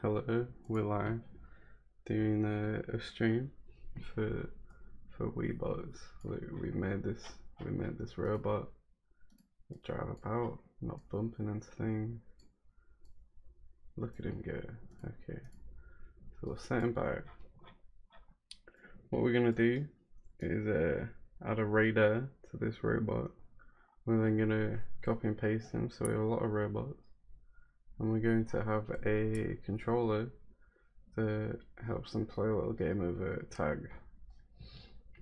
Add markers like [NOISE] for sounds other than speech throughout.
Hello, we're live doing a, a stream for for Webots. We, we made this we made this robot drive about, not bumping into things. Look at him go. Okay, so we're set him back. What we're gonna do is uh, add a radar to this robot. We're then gonna copy and paste them, so we have a lot of robots and we're going to have a controller that helps them play a little game of tag.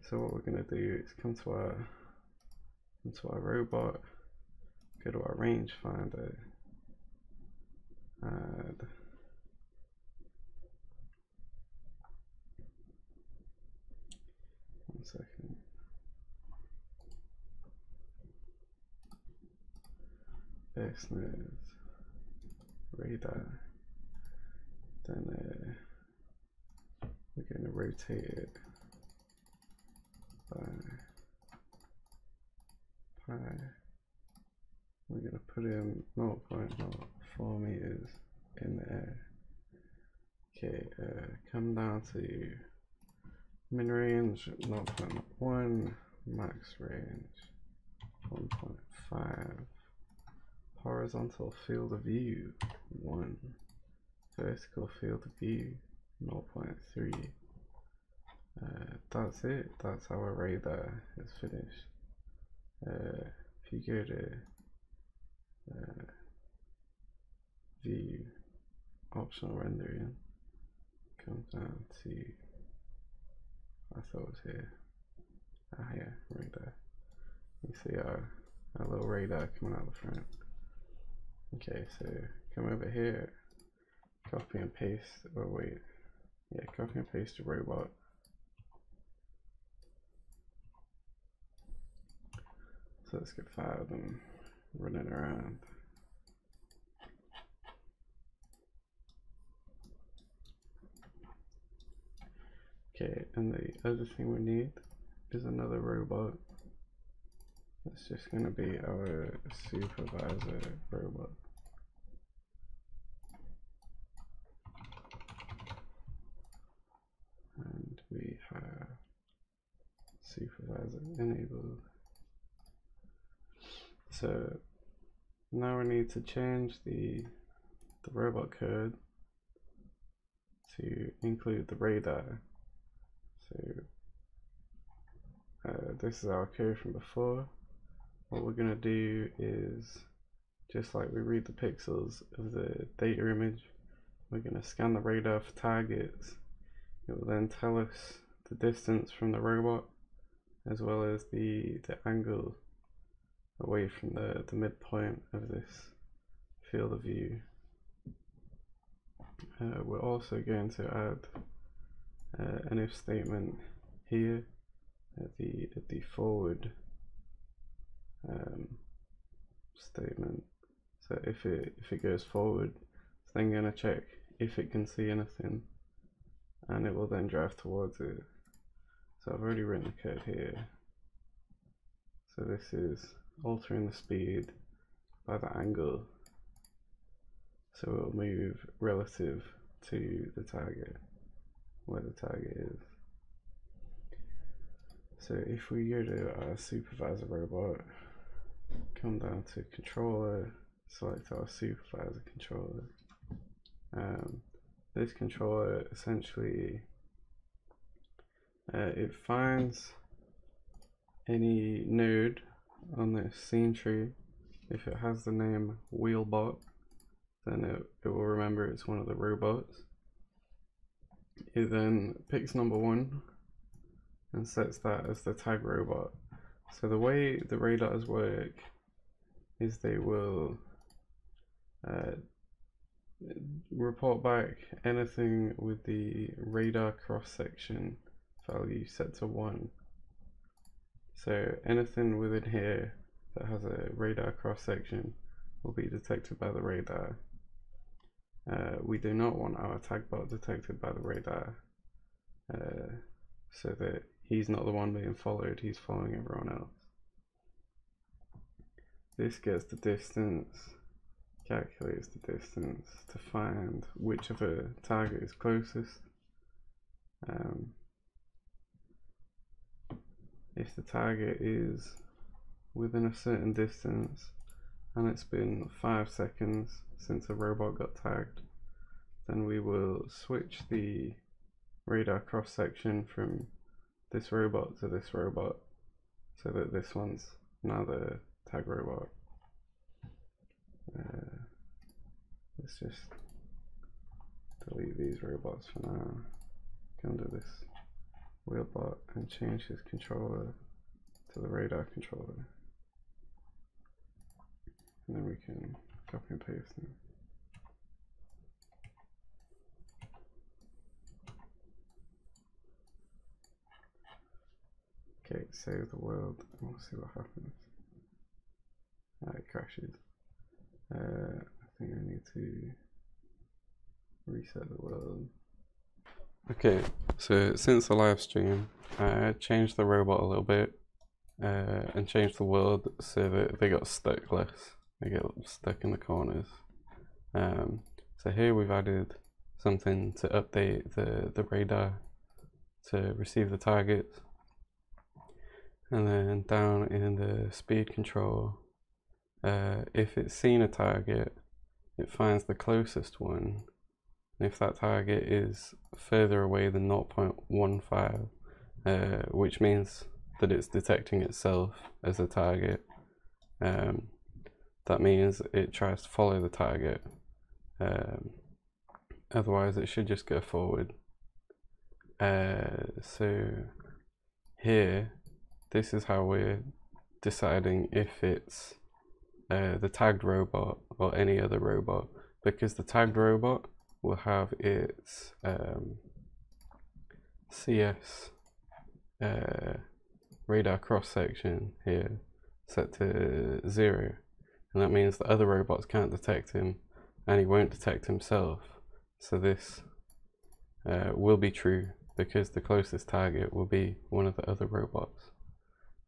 So what we're going to do is come to our come to our robot, go to our rangefinder, add one second. Business radar. Then uh, we're going to rotate it by pi. We're going to put in 0.04 meters in the air. Okay, uh, come down to min range 0.1, max range 1.5 horizontal field of view. 1 vertical field of view. 0.3 uh, that's it. That's our radar is finished. Uh, if you go to uh, view optional rendering come down to I thought it was here. Ah yeah radar you see our, our little radar coming out the front Okay, so come over here, copy and paste, oh wait, yeah, copy and paste the robot. So let's get five of them running around. Okay, and the other thing we need is another robot. It's just going to be our supervisor robot. And we have supervisor enabled. So now we need to change the the robot code to include the radar. So uh, this is our code from before what we're going to do is just like we read the pixels of the data image we're going to scan the radar for targets. It will then tell us the distance from the robot as well as the the angle away from the, the midpoint of this field of view. Uh, we're also going to add uh, an if statement here at the at the forward um, statement. So if it if it goes forward, it's then going to check if it can see anything, and it will then drive towards it. So I've already written the code here. So this is altering the speed by the angle. So it will move relative to the target, where the target is. So if we go to our supervisor robot, come down to controller, select our supervisor controller. Um, this controller essentially uh, it finds any node on this scene tree. If it has the name wheelbot then it, it will remember it's one of the robots. It then picks number one and sets that as the tag robot. So the way the radars work is they will uh, report back anything with the radar cross section value set to 1. So anything within here that has a radar cross section will be detected by the radar. Uh, we do not want our tag bot detected by the radar uh, so that he's not the one being followed, he's following everyone else. This gets the distance calculates the distance to find which target is closest. Um, if the target is within a certain distance and it's been five seconds since a robot got tagged, then we will switch the radar cross section from this robot to this robot so that this one's now the tag robot. Uh, let's just delete these robots for now. Go under this wheelbot and change this controller to the radar controller. And then we can copy and paste them. Okay, save the world. We'll see what happens. Ah, it crashes. Uh, I think I need to reset the world. Okay, so since the live stream, I changed the robot a little bit uh, and changed the world so that they got stuck less. They get stuck in the corners. Um, so here we've added something to update the, the radar to receive the targets. And then down in the speed control, uh, if it's seen a target, it finds the closest one. And if that target is further away than 0.15, uh, which means that it's detecting itself as a target, um, that means it tries to follow the target. Um, otherwise, it should just go forward. Uh, so here, this is how we're deciding if it's uh, the tagged robot or any other robot because the tagged robot will have its um, CS uh, radar cross section here set to zero. And that means the other robots can't detect him and he won't detect himself. So this uh, will be true because the closest target will be one of the other robots.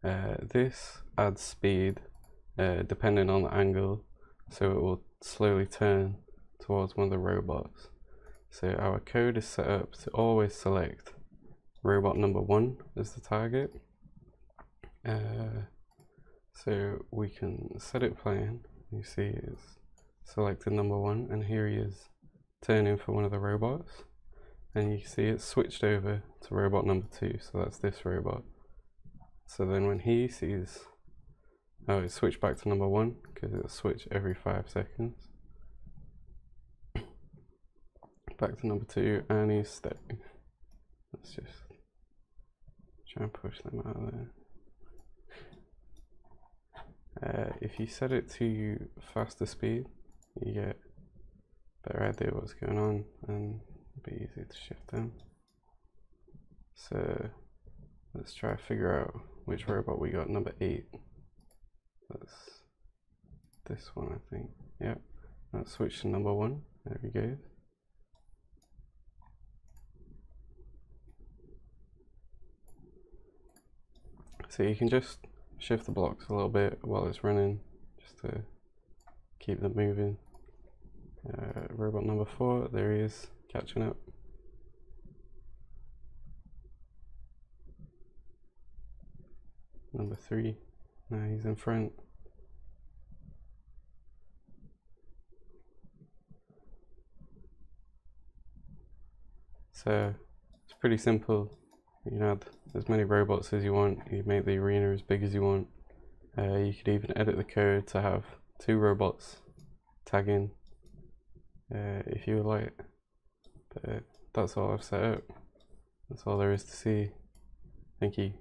Uh, this adds speed uh, depending on the angle so it will slowly turn towards one of the robots. So our code is set up to always select robot number one as the target. Uh, so we can set it playing you see it's selected number one and here he is turning for one of the robots. And you see it's switched over to robot number two so that's this robot. So then when he sees, oh, it switched back to number one because it'll switch every five seconds. [COUGHS] Back to number two, and he's staying. Let's just try and push them out of there. Uh, if you set it to faster speed, you get better idea what's going on and it'll be easy to shift them. So let's try to figure out which robot we got? Number eight. That's this one, I think. Yep. Let's switch to number one. There we go. So you can just shift the blocks a little bit while it's running, just to keep them moving. Uh, robot number four, there he is, catching up. number three. Now he's in front. So it's pretty simple. You can add as many robots as you want. You make the arena as big as you want. Uh, you could even edit the code to have two robots tagging uh, if you would like. But that's all I've set up. That's all there is to see. Thank you.